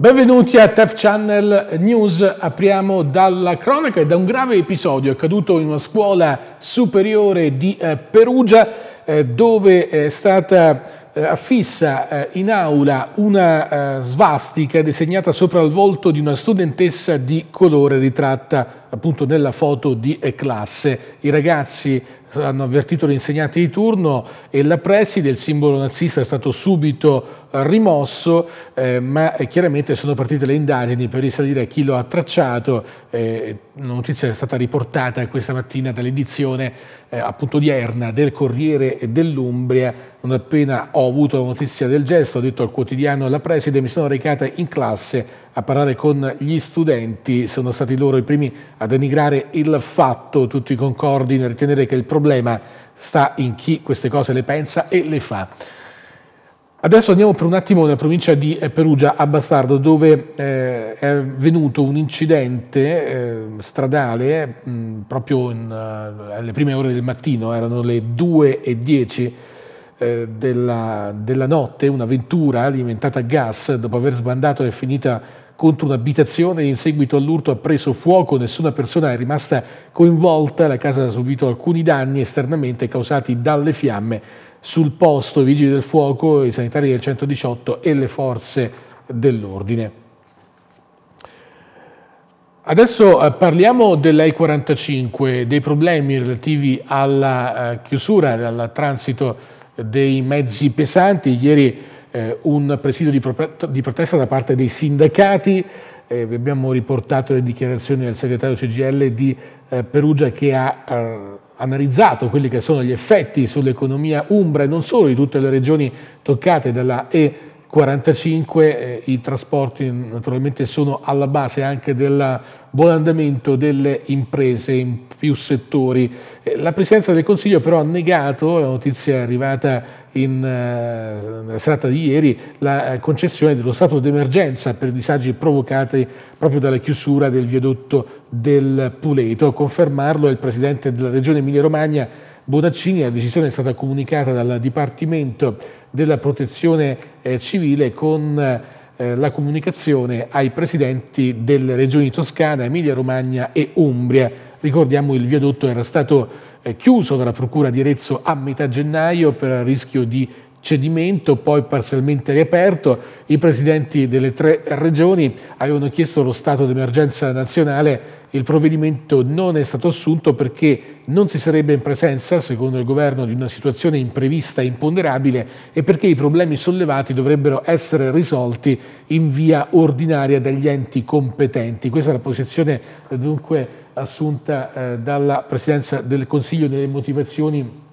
Benvenuti a TEF Channel News. Apriamo dalla cronaca e da un grave episodio accaduto in una scuola superiore di eh, Perugia eh, dove è stata eh, affissa in aula una svastica disegnata sopra il volto di una studentessa di colore ritratta appunto nella foto di classe. I ragazzi hanno avvertito l'insegnante di turno e la preside, il simbolo nazista è stato subito rimosso, eh, ma eh, chiaramente sono partite le indagini per risalire a chi lo ha tracciato. Eh, la notizia è stata riportata questa mattina dall'edizione eh, appunto odierna del Corriere dell'Umbria. Non appena ho avuto la notizia del gesto, ho detto al quotidiano La Preside, mi sono recata in classe a parlare con gli studenti, sono stati loro i primi a denigrare il fatto, tutti concordi nel ritenere che il problema sta in chi queste cose le pensa e le fa. Adesso andiamo per un attimo nella provincia di Perugia, a Bastardo, dove eh, è venuto un incidente eh, stradale mh, proprio in, uh, alle prime ore del mattino, erano le 2.10 eh, della, della notte, una vettura alimentata a gas, dopo aver sbandato è finita contro un'abitazione in seguito all'urto ha preso fuoco, nessuna persona è rimasta coinvolta, la casa ha subito alcuni danni esternamente causati dalle fiamme. Sul posto i vigili del fuoco, i sanitari del 118 e le forze dell'ordine. Adesso eh, parliamo dell'E45, dei problemi relativi alla eh, chiusura, al transito dei mezzi pesanti. Ieri eh, un presidio di, di, protesta da parte dei sindacati, eh, abbiamo riportato le dichiarazioni del segretario CGL di eh, Perugia che ha eh, analizzato quelli che sono gli effetti sull'economia umbra e non solo di tutte le regioni toccate dalla E 45 eh, i trasporti naturalmente sono alla base anche del buon andamento delle imprese in più settori. Eh, la Presidenza del Consiglio però ha negato, la notizia è arrivata in, eh, nella serata di ieri, la eh, concessione dello stato d'emergenza per disagi provocati proprio dalla chiusura del viadotto del Puleto. A confermarlo è il Presidente della Regione Emilia-Romagna Bonaccini, la decisione è stata comunicata dal Dipartimento della Protezione eh, Civile con eh, la comunicazione ai presidenti delle regioni Toscana, Emilia Romagna e Umbria. Ricordiamo il viadotto era stato eh, chiuso dalla Procura di Arezzo a metà gennaio per rischio di cedimento, poi parzialmente riaperto. I presidenti delle tre regioni avevano chiesto lo stato d'emergenza nazionale, il provvedimento non è stato assunto perché non si sarebbe in presenza, secondo il governo, di una situazione imprevista e imponderabile e perché i problemi sollevati dovrebbero essere risolti in via ordinaria dagli enti competenti. Questa è la posizione dunque assunta eh, dalla Presidenza del Consiglio nelle motivazioni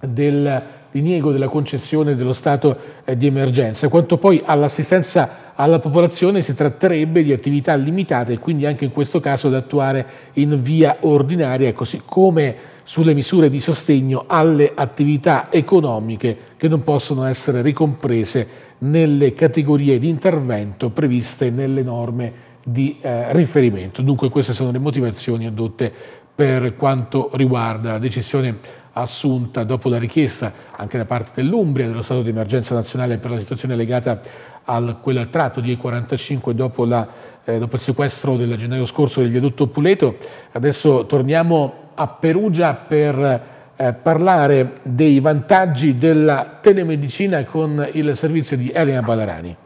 del diniego della concessione dello stato eh, di emergenza, quanto poi all'assistenza alla popolazione si tratterebbe di attività limitate e quindi anche in questo caso da attuare in via ordinaria, così come sulle misure di sostegno alle attività economiche che non possono essere ricomprese nelle categorie di intervento previste nelle norme di eh, riferimento. Dunque queste sono le motivazioni addotte per quanto riguarda la decisione assunta dopo la richiesta anche da parte dell'Umbria dello stato di emergenza nazionale per la situazione legata a quel tratto di E45 dopo, la, eh, dopo il sequestro del gennaio scorso del viadotto Puleto. Adesso torniamo a Perugia per eh, parlare dei vantaggi della telemedicina con il servizio di Elena Balarani.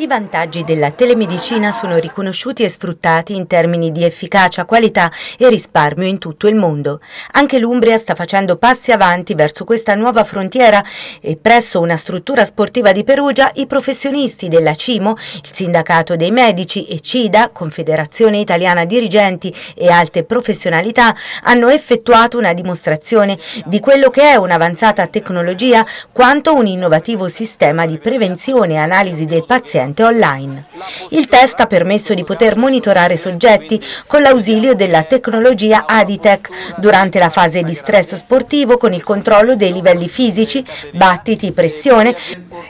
I vantaggi della telemedicina sono riconosciuti e sfruttati in termini di efficacia, qualità e risparmio in tutto il mondo. Anche l'Umbria sta facendo passi avanti verso questa nuova frontiera e presso una struttura sportiva di Perugia i professionisti della CIMO, il Sindacato dei Medici e CIDA, Confederazione Italiana Dirigenti e Alte Professionalità, hanno effettuato una dimostrazione di quello che è un'avanzata tecnologia quanto un innovativo sistema di prevenzione e analisi del paziente presente online. Il test ha permesso di poter monitorare soggetti con l'ausilio della tecnologia Aditec durante la fase di stress sportivo con il controllo dei livelli fisici, battiti, pressione,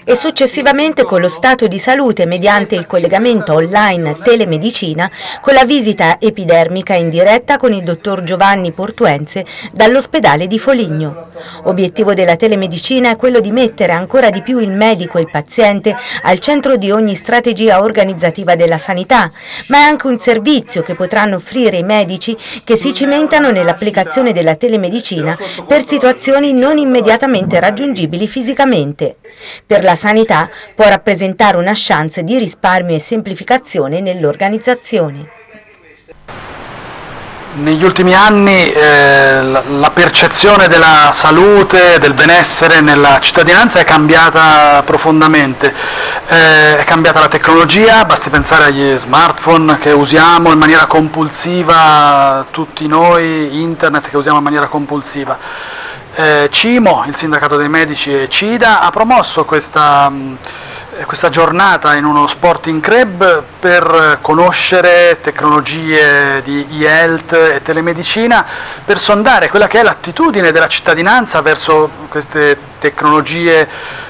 e successivamente con lo stato di salute mediante il collegamento online telemedicina con la visita epidermica in diretta con il dottor Giovanni Portuense dall'ospedale di Foligno. Obiettivo della telemedicina è quello di mettere ancora di più il medico e il paziente al centro di ogni strategia organizzativa della sanità, ma è anche un servizio che potranno offrire i medici che si cimentano nell'applicazione della telemedicina per situazioni non immediatamente raggiungibili fisicamente. Per la sanità può rappresentare una chance di risparmio e semplificazione nell'organizzazione negli ultimi anni eh, la percezione della salute, del benessere nella cittadinanza è cambiata profondamente, eh, è cambiata la tecnologia, basti pensare agli smartphone che usiamo in maniera compulsiva, tutti noi, internet che usiamo in maniera compulsiva. Eh, CIMO, il sindacato dei medici e CIDA, ha promosso questa... Mh, eh, questa giornata in uno sporting club per conoscere tecnologie di e-health e telemedicina, per sondare quella che è l'attitudine della cittadinanza verso queste tecnologie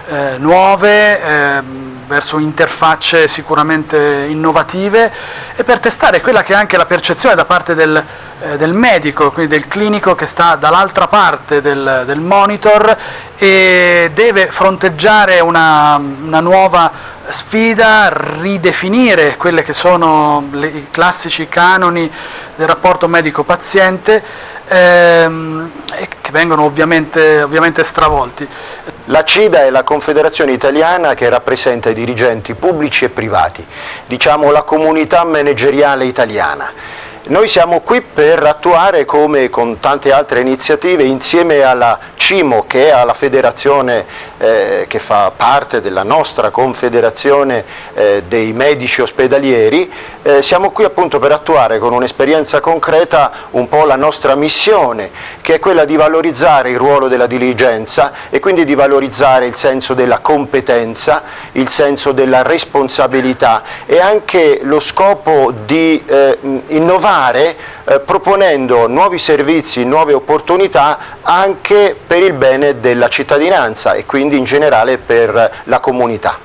eh, nuove, eh, verso interfacce sicuramente innovative e per testare quella che è anche la percezione da parte del, eh, del medico, quindi del clinico che sta dall'altra parte del, del, monitor e deve fronteggiare una, una nuova sfida, ridefinire quelli che sono le, i classici canoni del rapporto medico-paziente ehm, che vengono ovviamente, ovviamente stravolti. La CIDA è la confederazione italiana che rappresenta i dirigenti pubblici e privati, diciamo la comunità manageriale italiana. Noi siamo qui per attuare, come con tante altre iniziative, insieme alla CIMO, che è la federazione eh, che fa parte della nostra confederazione eh, dei medici ospedalieri, eh, siamo qui appunto per attuare con un'esperienza concreta un po' la nostra missione, che è quella di valorizzare il ruolo della diligenza e quindi di valorizzare il senso della competenza, il senso della responsabilità e anche lo scopo di eh, innovare eh, proponendo nuovi servizi, nuove opportunità anche per il bene della cittadinanza e quindi in generale per la comunità.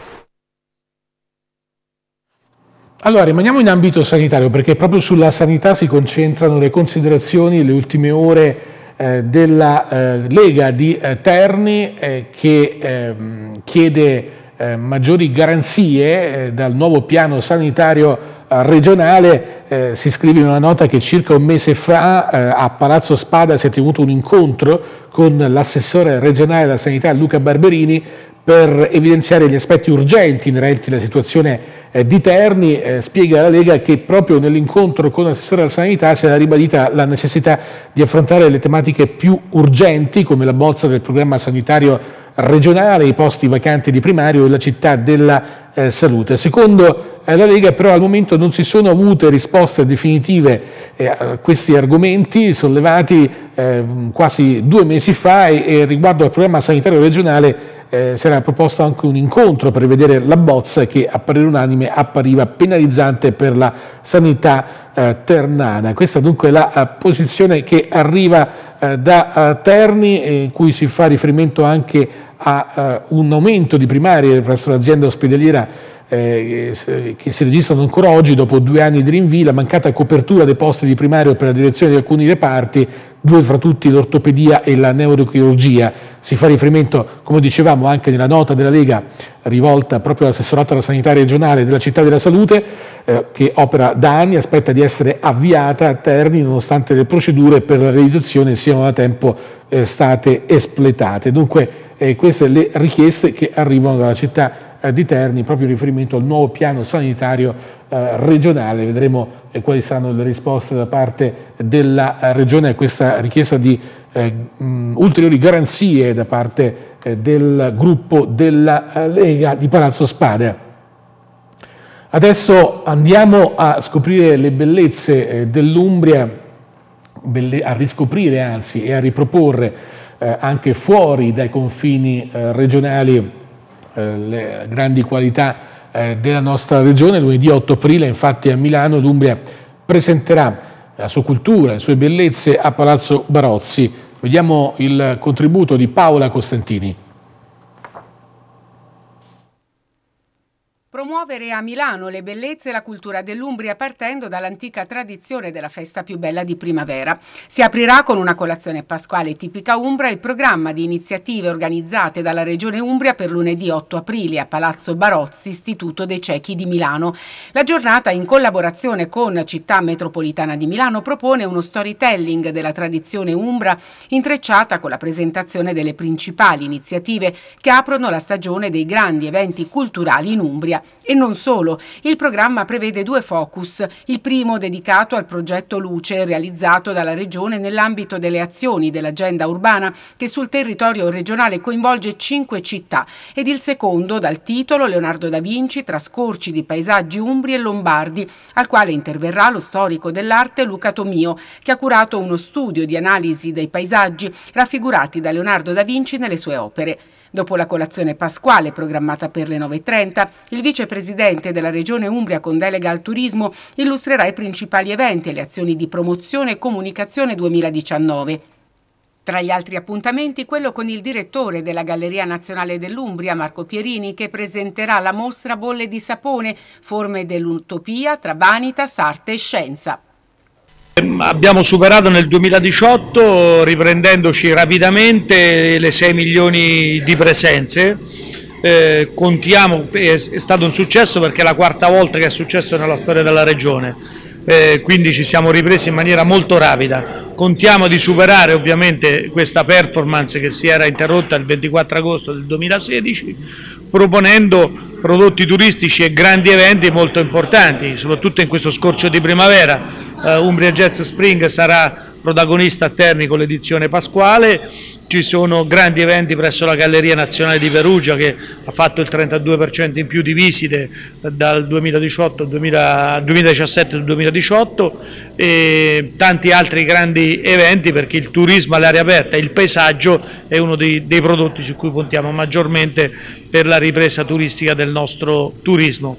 Allora, rimaniamo in ambito sanitario perché proprio sulla sanità si concentrano le considerazioni, le ultime ore eh, della eh, Lega di eh, Terni eh, che ehm, chiede eh, maggiori garanzie dal nuovo piano sanitario regionale eh, si scrive in una nota che circa un mese fa eh, a Palazzo Spada si è tenuto un incontro con l'assessore regionale della sanità Luca Barberini per evidenziare gli aspetti urgenti inerenti alla situazione eh, di Terni, eh, spiega la Lega che proprio nell'incontro con l'assessore della sanità si era ribadita la necessità di affrontare le tematiche più urgenti come la bozza del programma sanitario regionale, i posti vacanti di primario e la città della eh, salute. Secondo la Lega però al momento non si sono avute risposte definitive eh, a questi argomenti sollevati eh, quasi due mesi fa e, riguardo al programma sanitario regionale eh, si era proposto anche un incontro per vedere la bozza che a parere unanime appariva penalizzante per la sanità eh, ternana. Questa dunque è la posizione che arriva da Terni in cui si fa riferimento anche a un aumento di primarie presso l'azienda ospedaliera eh, che si registrano ancora oggi dopo due anni di rinvii, la mancata copertura dei posti di primario per la direzione di alcuni reparti, due fra tutti l'ortopedia e la neurochirurgia. Si fa riferimento, come dicevamo, anche nella nota della Lega rivolta proprio all'assessorato alla sanità regionale della città della salute, eh, che opera da anni, aspetta di essere avviata a Terni nonostante le procedure per la realizzazione siano da tempo eh, state espletate. Dunque eh, queste le richieste che arrivano dalla città eh, di Terni proprio in riferimento al nuovo piano sanitario eh, regionale. Vedremo eh, quali saranno le risposte da parte della regione a questa richiesta di mh, ulteriori garanzie da parte del gruppo della Lega di Palazzo Spada. Adesso andiamo a scoprire le bellezze dell'Umbria, a riscoprire anzi e a riproporre eh, anche fuori dai confini eh, regionali eh, le grandi qualità eh, della nostra regione. Lunedì 8 aprile infatti a Milano l'Umbria presenterà la sua cultura, le sue bellezze a Palazzo Barozzi. Vediamo il contributo di Paola Costantini. Promuovere a Milano le bellezze e la cultura dell'Umbria partendo dall'antica tradizione della festa più bella di primavera. Si aprirà con una colazione pasquale tipica umbra il programma di iniziative organizzate dalla Regione Umbria per lunedì 8 aprile a Palazzo Barozzi, Istituto dei Ciechi di Milano. La giornata, in collaborazione con Città Metropolitana di Milano, propone uno storytelling della tradizione umbra intrecciata con la presentazione delle principali iniziative che aprono la stagione dei grandi eventi culturali in Umbria e non solo, il programma prevede due focus, il primo dedicato al progetto Luce realizzato dalla Regione nell'ambito delle azioni dell'agenda urbana che sul territorio regionale coinvolge cinque città. Ed il secondo dal titolo Leonardo da Vinci Trascorci di paesaggi umbri e lombardi, al quale interverrà lo storico dell'arte Luca Tomio, che ha curato uno studio di analisi dei paesaggi raffigurati da Leonardo da Vinci nelle sue opere. Dopo la colazione pasquale programmata per le 9.30, il vicepresidente della Regione Umbria con delega al turismo illustrerà i principali eventi e le azioni di promozione e comunicazione 2019. Tra gli altri appuntamenti quello con il direttore della Galleria Nazionale dell'Umbria, Marco Pierini, che presenterà la mostra Bolle di sapone, forme dell'utopia tra vanitas, arte e scienza. Abbiamo superato nel 2018, riprendendoci rapidamente, le 6 milioni di presenze. Eh, contiamo, è stato un successo perché è la quarta volta che è successo nella storia della regione, eh, quindi ci siamo ripresi in maniera molto rapida. Contiamo di superare ovviamente questa performance che si era interrotta il 24 agosto del 2016, proponendo prodotti turistici e grandi eventi molto importanti, soprattutto in questo scorcio di primavera uh, Umbria Jazz Spring sarà protagonista a Terni con l'edizione pasquale, ci sono grandi eventi presso la Galleria Nazionale di Perugia che ha fatto il 32% in più di visite dal 2018 2000, 2017 al 2018 e tanti altri grandi eventi perché il turismo all'aria aperta il paesaggio è uno dei, dei prodotti su cui puntiamo maggiormente per la ripresa turistica del nostro turismo.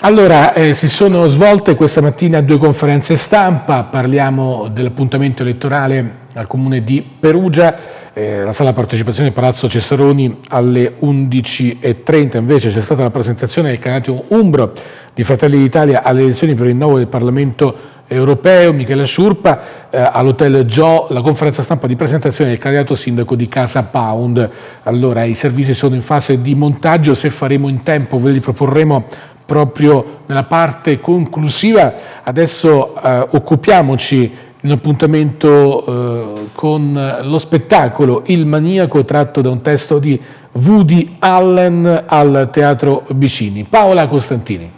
Allora, eh, si sono svolte questa mattina due conferenze stampa, parliamo dell'appuntamento elettorale al comune di Perugia, eh, la sala partecipazione Palazzo Cesaroni alle 11.30, invece c'è stata la presentazione del candidato Umbro di Fratelli d'Italia alle elezioni per il rinnovo del Parlamento europeo, Michele Sciurpa, eh, all'Hotel Gio, la conferenza stampa di presentazione del candidato sindaco di Casa Pound. Allora, i servizi sono in fase di montaggio, se faremo in tempo ve li proporremo proprio nella parte conclusiva. Adesso eh, occupiamoci di un appuntamento eh, con lo spettacolo Il Maniaco tratto da un testo di Woody Allen al Teatro Vicini. Paola Costantini.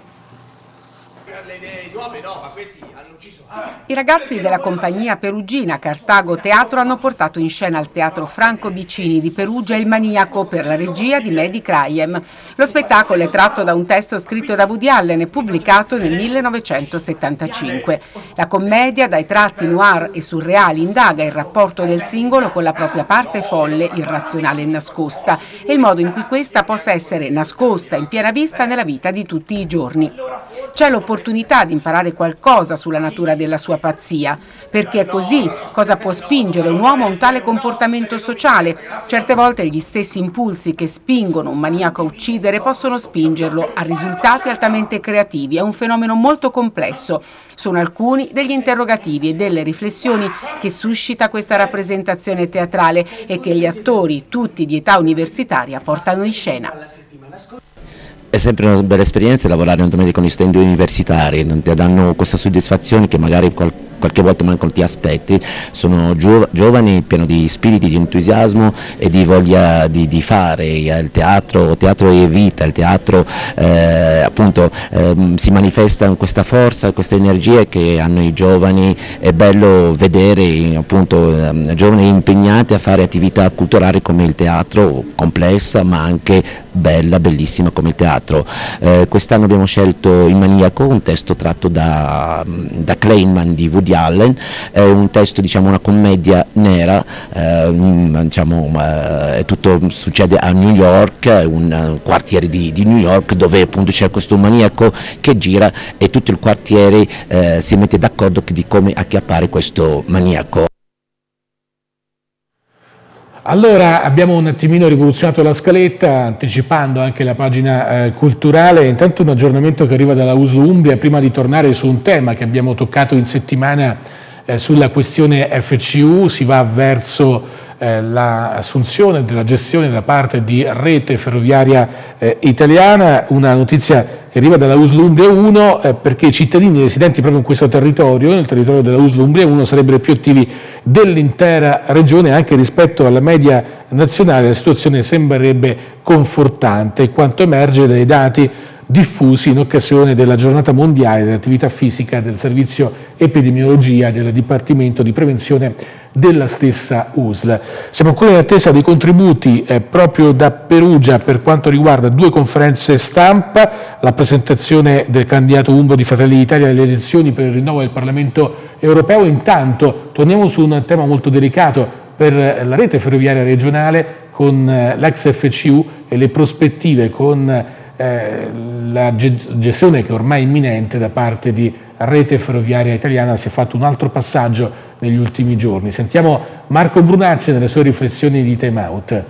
I ragazzi della compagnia perugina Cartago Teatro hanno portato in scena al Teatro Franco Bicini di Perugia Il Maniaco per la regia di Medi Crayem. Lo spettacolo è tratto da un testo scritto da Woody Allen e pubblicato nel 1975. La commedia, dai tratti noir e surreali, indaga il rapporto del singolo con la propria parte folle, irrazionale e nascosta e il modo in cui questa possa essere nascosta in piena vista nella vita di tutti i giorni. C'è l'opportunità di imparare qualcosa sulla natura della sua pazzia, perché è così cosa può spingere un uomo a un tale comportamento sociale. Certe volte gli stessi impulsi che spingono un maniaco a uccidere possono spingerlo a risultati altamente creativi. È un fenomeno molto complesso. Sono alcuni degli interrogativi e delle riflessioni che suscita questa rappresentazione teatrale e che gli attori, tutti di età universitaria, portano in scena è sempre una bella esperienza lavorare con gli studenti universitari, ti danno questa soddisfazione che magari qualcuno qualche volta mancano ti aspetti, sono giovani pieni di spiriti, di entusiasmo e di voglia di, di fare, il teatro, il teatro è vita, il teatro eh, appunto eh, si manifesta in questa forza, queste energie che hanno i giovani, è bello vedere appunto eh, giovani impegnati a fare attività culturali come il teatro, complessa ma anche bella, bellissima come il teatro. Eh, Quest'anno abbiamo scelto Il Maniaco, un testo tratto da, da Kleinman di Woody Allen, è un testo, diciamo, una commedia nera, eh, diciamo, eh, tutto succede a New York, un quartiere di, di New York dove appunto c'è questo maniaco che gira e tutto il quartiere eh, si mette d'accordo di come acchiappare questo maniaco. Allora abbiamo un attimino rivoluzionato la scaletta anticipando anche la pagina eh, culturale, intanto un aggiornamento che arriva dalla USL Umbria prima di tornare su un tema che abbiamo toccato in settimana eh, sulla questione FCU, si va verso eh, l'assunzione della gestione da parte di Rete Ferroviaria eh, Italiana, una notizia che arriva dalla USL Umbria 1 eh, perché i cittadini residenti proprio in questo territorio, nel territorio della USL Umbria 1, sarebbero più attivi dell'intera regione anche rispetto alla media nazionale la situazione sembrerebbe confortante quanto emerge dai dati diffusi in occasione della giornata mondiale dell'attività fisica del servizio epidemiologia del Dipartimento di Prevenzione della stessa USL. Siamo ancora in attesa dei contributi eh, proprio da Perugia per quanto riguarda due conferenze stampa, la presentazione del candidato Umbro di Fratelli d'Italia alle elezioni per il rinnovo del Parlamento europeo. Intanto torniamo su un tema molto delicato per la rete ferroviaria regionale con eh, l'ex FCU e le prospettive con eh, la gestione che è ormai imminente da parte di Rete Ferroviaria Italiana si è fatto un altro passaggio negli ultimi giorni. Sentiamo Marco Brunacci nelle sue riflessioni di time out.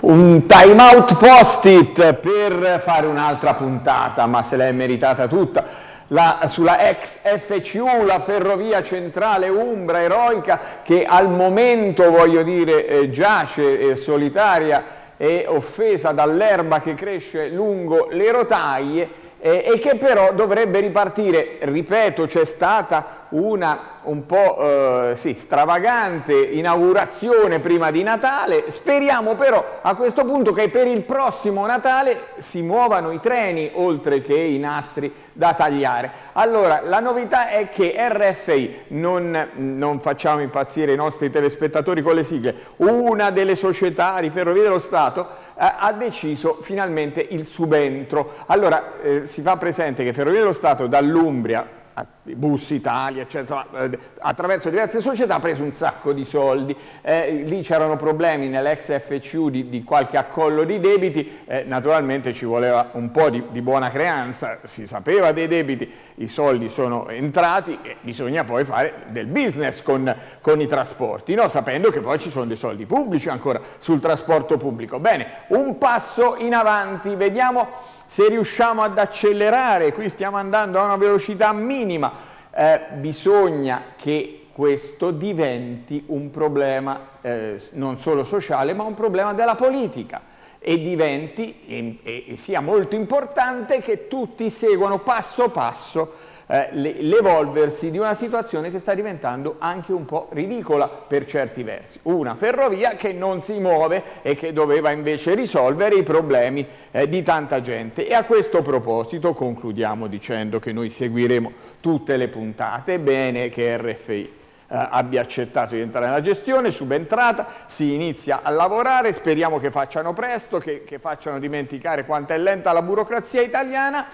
Un time out post-it per fare un'altra puntata, ma se l'è meritata tutta la, sulla ex FCU, la ferrovia centrale Umbra eroica che al momento, voglio dire, eh, giace eh, solitaria e offesa dall'erba che cresce lungo le rotaie eh, e che però dovrebbe ripartire, ripeto, c'è stata una un po' eh, sì, stravagante inaugurazione prima di Natale, speriamo però a questo punto che per il prossimo Natale si muovano i treni oltre che i nastri da tagliare. Allora, la novità è che RFI, non, non facciamo impazzire i nostri telespettatori con le sigle, una delle società di Ferrovie dello Stato eh, ha deciso finalmente il subentro. Allora, eh, si fa presente che Ferrovie dello Stato dall'Umbria Bus Italia, cioè, insomma, eh, attraverso diverse società ha preso un sacco di soldi, eh, lì c'erano problemi nell'ex FCU di, di, qualche accollo di debiti, eh, naturalmente ci voleva un po' di, di, buona creanza, si sapeva dei debiti, i soldi sono entrati e bisogna poi fare del business con, con i trasporti, no? sapendo che poi ci sono dei soldi pubblici ancora sul trasporto pubblico. Bene, un passo in avanti, vediamo se riusciamo ad accelerare, qui stiamo andando a una velocità minima, eh, bisogna che questo diventi un problema eh, non solo sociale ma un problema della politica. E diventi e, e sia molto importante che tutti seguano passo passo eh, l'evolversi di una situazione che sta diventando anche un po' ridicola per certi versi. Una ferrovia che non si muove e che doveva invece risolvere i problemi eh, di tanta gente. E a questo proposito concludiamo dicendo che noi seguiremo tutte le puntate, bene che RFI eh, abbia accettato di entrare nella gestione, subentrata, si inizia a lavorare, speriamo che facciano presto, che, che facciano dimenticare quanto è lenta la burocrazia italiana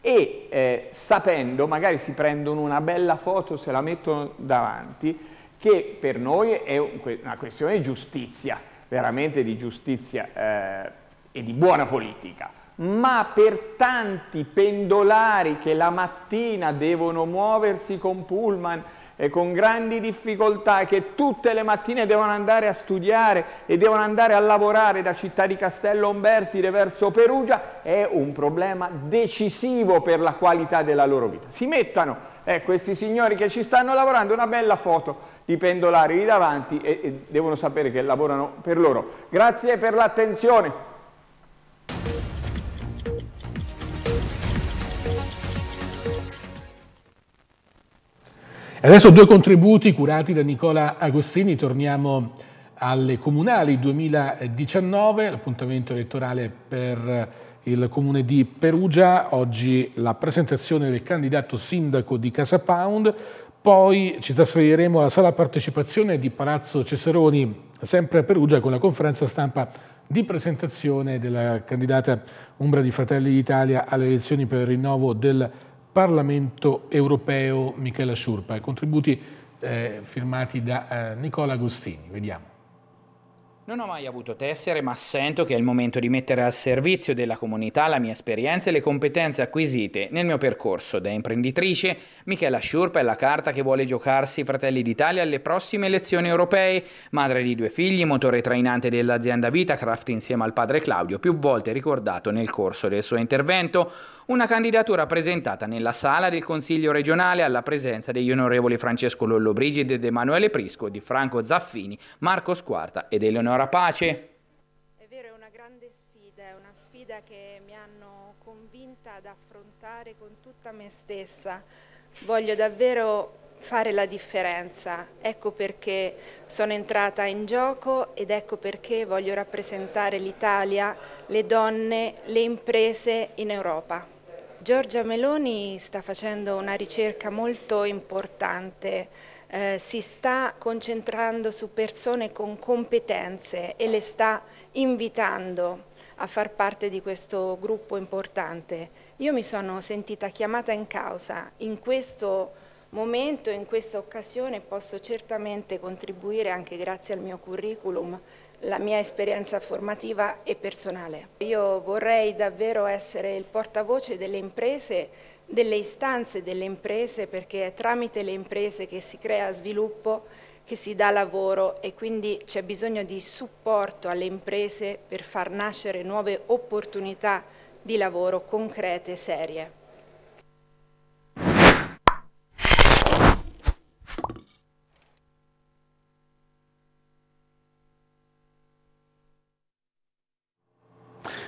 e eh, sapendo, magari si prendono una bella foto, se la mettono davanti, che per noi è una questione di giustizia, veramente di giustizia eh, e di buona politica, ma per tanti pendolari che la mattina devono muoversi con pullman, e con grandi difficoltà che tutte le mattine devono andare a studiare e devono andare a lavorare da città di Castello Umbertide verso Perugia è un problema decisivo per la qualità della loro vita. Si mettano eh, questi signori che ci stanno lavorando una bella foto di pendolari lì davanti e, e devono sapere che lavorano per loro. Grazie per l'attenzione. Adesso due contributi curati da Nicola Agostini, torniamo alle comunali. 2019, l'appuntamento elettorale per il comune di Perugia, oggi la presentazione del candidato sindaco di Casa Pound, poi ci trasferiremo alla sala partecipazione di Palazzo Cesaroni, sempre a Perugia, con la conferenza stampa di presentazione della candidata Umbra di Fratelli d'Italia alle elezioni per il rinnovo del Parlamento europeo Michela Sciurpa, contributi eh, firmati da eh, Nicola Agostini. Vediamo. Non ho mai avuto tessere, ma sento che è il momento di mettere al servizio della comunità la mia esperienza e le competenze acquisite nel mio percorso da imprenditrice. Michela Sciurpa è la carta che vuole giocarsi Fratelli d'Italia alle prossime elezioni europee. Madre di due figli, motore trainante dell'azienda Vitacraft insieme al padre Claudio, più volte ricordato nel corso del suo intervento una candidatura presentata nella sala del Consiglio regionale alla presenza degli onorevoli Francesco Lollobrigida ed Emanuele Prisco, di Franco Zaffini, Marco Squarta ed Eleonora Pace. È vero, è una grande sfida, è una sfida che mi hanno convinta ad affrontare con tutta me stessa. Voglio davvero fare la differenza, ecco perché sono entrata in gioco ed ecco perché voglio rappresentare l'Italia, le donne, le imprese in Europa. Giorgia Meloni sta facendo una ricerca molto importante, eh, si sta concentrando su persone con competenze e le sta invitando a far parte di questo gruppo importante. Io mi sono sentita chiamata in causa in questo momento, in questa occasione posso certamente contribuire anche grazie al mio curriculum la mia esperienza formativa e personale. Io vorrei davvero essere il portavoce delle imprese, delle istanze delle imprese, perché è tramite le imprese che si crea sviluppo, che si dà lavoro e quindi c'è bisogno di supporto alle imprese per far nascere nuove opportunità di lavoro concrete e serie.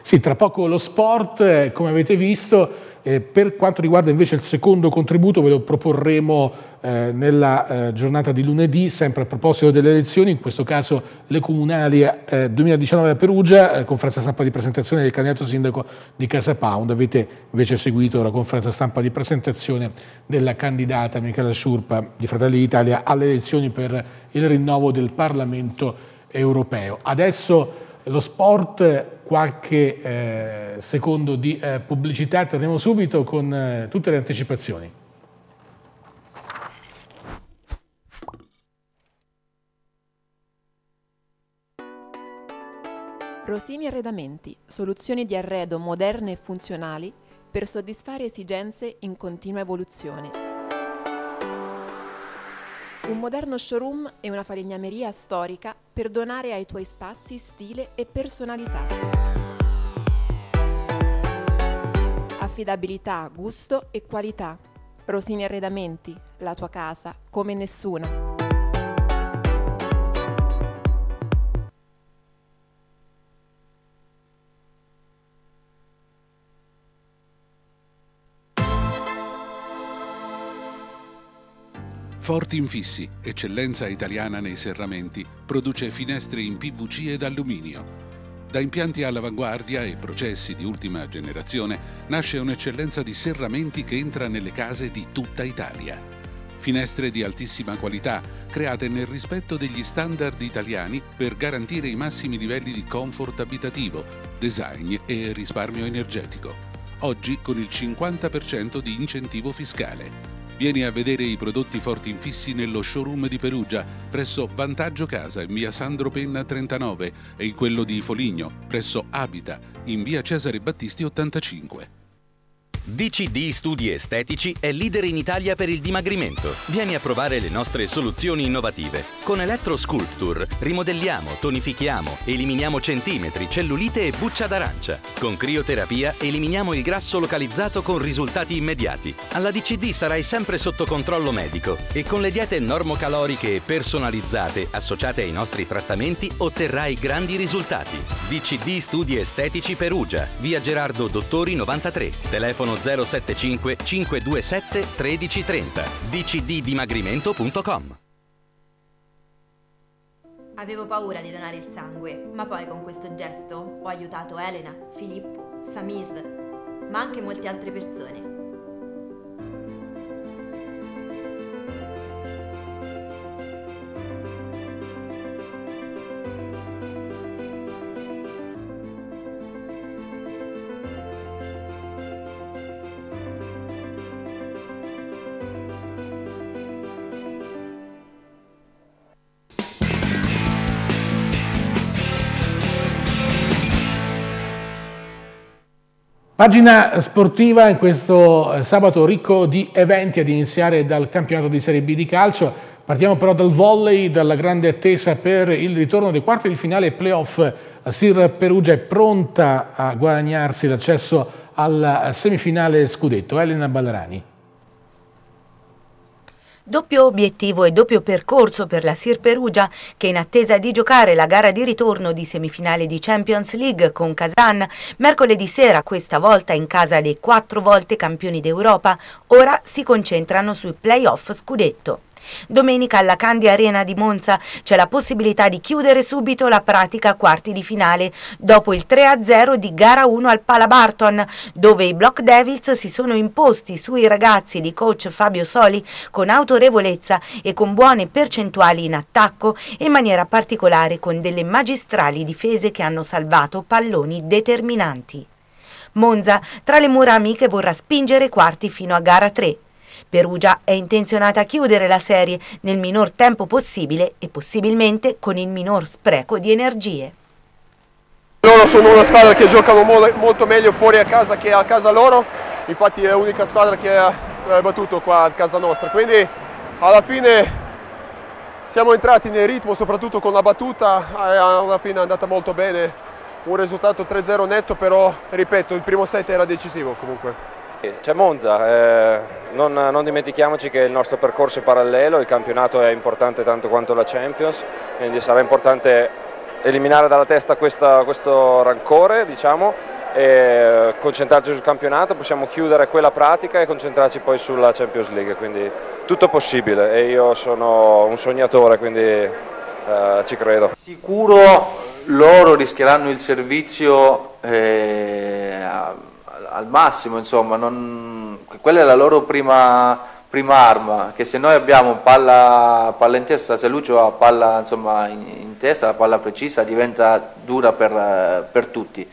Sì, tra poco lo sport, eh, come avete visto, eh, per quanto riguarda invece il secondo contributo ve lo proporremo eh, nella eh, giornata di lunedì, sempre a proposito delle elezioni, in questo caso le comunali 2019 eh, a Perugia, eh, conferenza stampa di presentazione del candidato sindaco di Casa Pound, avete invece seguito la conferenza stampa di presentazione della candidata Michela Sciurpa di Fratelli d'Italia alle elezioni per il rinnovo del Parlamento europeo. Adesso lo sport qualche eh, secondo di eh, pubblicità, torniamo subito con eh, tutte le anticipazioni. Rosini Arredamenti, soluzioni di arredo moderne e funzionali per soddisfare esigenze in continua evoluzione. Un moderno showroom e una falegnameria storica per donare ai tuoi spazi stile e personalità. Affidabilità, gusto e qualità. Rosini Arredamenti, la tua casa come nessuna. Forti Infissi, eccellenza italiana nei serramenti, produce finestre in PVC ed alluminio. Da impianti all'avanguardia e processi di ultima generazione nasce un'eccellenza di serramenti che entra nelle case di tutta Italia. Finestre di altissima qualità, create nel rispetto degli standard italiani per garantire i massimi livelli di comfort abitativo, design e risparmio energetico. Oggi con il 50% di incentivo fiscale. Vieni a vedere i prodotti forti infissi nello showroom di Perugia, presso Vantaggio Casa in via Sandro Penna 39 e in quello di Foligno, presso Abita in via Cesare Battisti 85. DCD Studi Estetici è leader in Italia per il dimagrimento. Vieni a provare le nostre soluzioni innovative. Con Electro Sculpture rimodelliamo, tonifichiamo, eliminiamo centimetri, cellulite e buccia d'arancia. Con crioterapia eliminiamo il grasso localizzato con risultati immediati. Alla DCD sarai sempre sotto controllo medico e con le diete normocaloriche e personalizzate associate ai nostri trattamenti otterrai grandi risultati. DCD Studi Estetici Perugia, via Gerardo Dottori 93, telefono 075 527 1330 dcddimagrimento.com Avevo paura di donare il sangue, ma poi con questo gesto ho aiutato Elena, Filippo, Samir, ma anche molte altre persone. Pagina sportiva in questo eh, sabato ricco di eventi ad iniziare dal campionato di Serie B di calcio. Partiamo però dal volley, dalla grande attesa per il ritorno dei quarti di finale playoff. Sir Perugia è pronta a guadagnarsi l'accesso alla semifinale scudetto. Elena Ballerani. Doppio obiettivo e doppio percorso per la Sir Perugia che in attesa di giocare la gara di ritorno di semifinale di Champions League con Kazan, mercoledì sera questa volta in casa dei quattro volte campioni d'Europa, ora si concentrano sui playoff scudetto. Domenica alla Candy Arena di Monza c'è la possibilità di chiudere subito la pratica quarti di finale dopo il 3-0 di gara 1 al Pala Barton, dove i Block Devils si sono imposti sui ragazzi di coach Fabio Soli con autorevolezza e con buone percentuali in attacco e in maniera particolare con delle magistrali difese che hanno salvato palloni determinanti. Monza tra le mura amiche vorrà spingere quarti fino a gara 3. Perugia è intenzionata a chiudere la serie nel minor tempo possibile e possibilmente con il minor spreco di energie. Loro sono una squadra che giocano molto meglio fuori a casa che a casa loro, infatti è l'unica squadra che ha battuto qua a casa nostra, quindi alla fine siamo entrati nel ritmo soprattutto con la battuta, alla fine è andata molto bene, un risultato 3-0 netto però ripeto il primo set era decisivo comunque. C'è Monza, eh, non, non, dimentichiamoci che il nostro percorso è parallelo, il campionato è importante tanto quanto la Champions, quindi sarà importante eliminare dalla testa questa, questo rancore diciamo, e concentrarci sul campionato, possiamo chiudere quella pratica e concentrarci poi sulla Champions League, quindi tutto possibile e io sono un sognatore quindi eh, ci credo. Sicuro loro rischieranno il servizio eh, al massimo, insomma, non... quella è la loro prima, prima, arma, che se noi abbiamo palla, palla in testa, se Lucio ha palla insomma, in, in, testa, la palla precisa, diventa dura per, per tutti.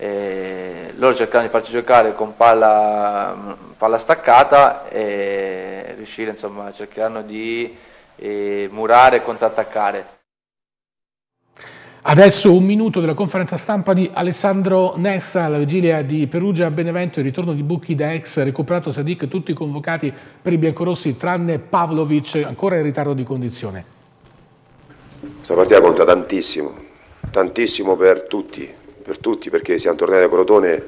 E loro cercano di farci giocare con palla, palla staccata e riuscire, insomma, cercheranno di eh, murare e contrattaccare. Adesso un minuto della conferenza stampa di Alessandro Nessa alla vigilia di Perugia Benevento, il ritorno di Bucchi da ex, recuperato Sadik, tutti convocati per i biancorossi tranne Pavlovic, ancora in ritardo di condizione. Questa partita conta tantissimo, tantissimo per tutti, per tutti perché siamo tornati a Crotone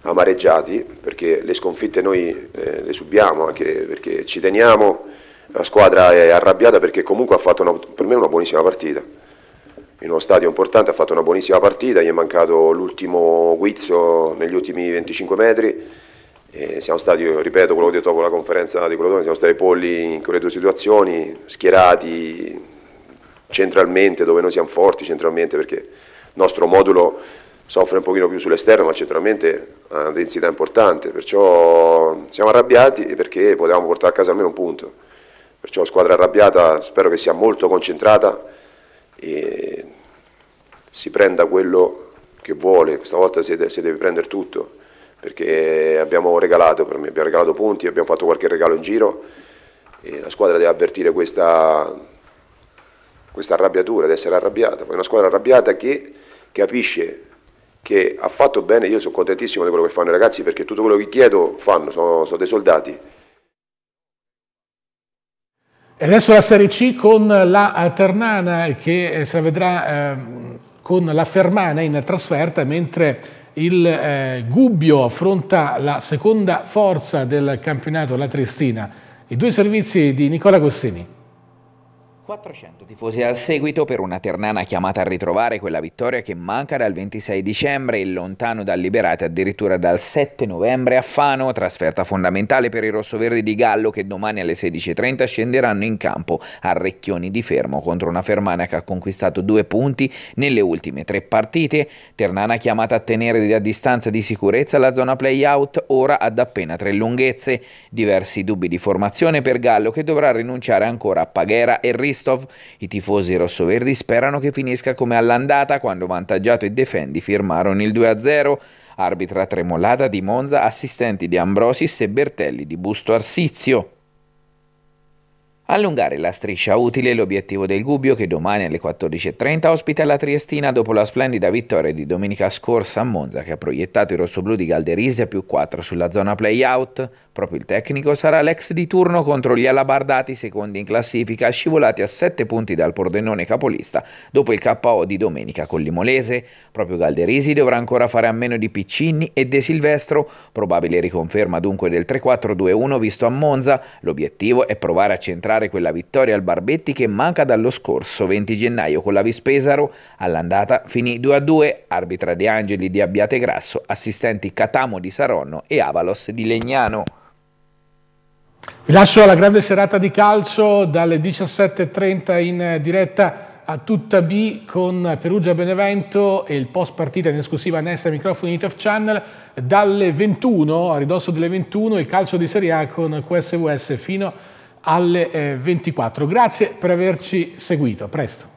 amareggiati, perché le sconfitte noi eh, le subiamo, anche perché ci teniamo, la squadra è arrabbiata perché comunque ha fatto una, per me una buonissima partita in uno stadio importante, ha fatto una buonissima partita, gli è mancato l'ultimo guizzo negli ultimi 25 metri. E siamo stati, ripeto quello che ho detto dopo la conferenza di Crotone, siamo stati polli in quelle due situazioni, schierati centralmente dove noi siamo forti, centralmente perché il nostro modulo soffre un pochino più sull'esterno ma centralmente ha una densità importante, perciò siamo arrabbiati perché potevamo portare a casa almeno un punto. Perciò squadra arrabbiata, spero che sia molto concentrata e si prenda quello che vuole, questa volta si deve, si deve prendere tutto, perché abbiamo regalato, me, abbiamo regalato punti, abbiamo fatto qualche regalo in giro e la squadra deve avvertire questa, questa arrabbiatura, deve essere arrabbiata, poi una squadra arrabbiata che capisce che ha fatto bene, io sono contentissimo di quello che fanno i ragazzi perché tutto quello che chiedo fanno, sono, sono dei soldati. E adesso la Serie C con la Ternana che si vedrà eh, con la Fermana in trasferta, mentre il eh, Gubbio affronta la seconda forza del campionato, la Triestina. I due servizi di Nicola Costini. 400 tifosi al seguito per una Ternana chiamata a ritrovare quella vittoria che manca dal 26 dicembre e lontano dal Liberate addirittura dal 7 novembre a Fano, trasferta fondamentale per i rossoverdi di Gallo che domani alle 16.30 scenderanno in campo a Recchioni di Fermo contro una Fermana che ha conquistato due punti nelle ultime tre partite. Ternana chiamata a tenere a distanza di sicurezza la zona play-out ora ad appena tre lunghezze. Diversi dubbi di formazione per Gallo che dovrà rinunciare ancora a Paghera e Riso Kristov. I tifosi rossoverdi sperano che finisca come all'andata quando vantaggiato i defendi firmarono il 2-0. Arbitra tremolata di Monza, assistenti di Ambrosis e Bertelli di Busto Arsizio. Allungare la striscia utile è l'obiettivo del Gubbio che domani alle 14.30 ospita la Triestina dopo la splendida vittoria di domenica scorsa a Monza che ha proiettato i rossoblù di Galderisi a più 4 sulla zona play-out. Proprio il tecnico sarà l'ex di turno contro gli alabardati secondi in classifica scivolati a 7 punti dal Pordenone capolista dopo il KO di domenica con l'Imolese. Proprio Galderisi dovrà ancora fare a meno di Piccinni e De Silvestro, probabile riconferma dunque del 3-4-2-1 visto a Monza. L'obiettivo è provare a centrare quella vittoria al Barbetti che manca dallo scorso 20 gennaio con la Vispesaro. All'andata finì 2-2, arbitra De Angeli di Abbiate Grasso, assistenti Catamo di Saronno e Avalos di Legnano. Vi lascio alla grande serata di calcio dalle 17.30 in diretta a tutta B con Perugia Benevento e il post partita in esclusiva Nesta Microfoni ITF Channel dalle 21 a ridosso delle 21 il calcio di Serie A con QSVS fino alle 24. Grazie per averci seguito, a presto.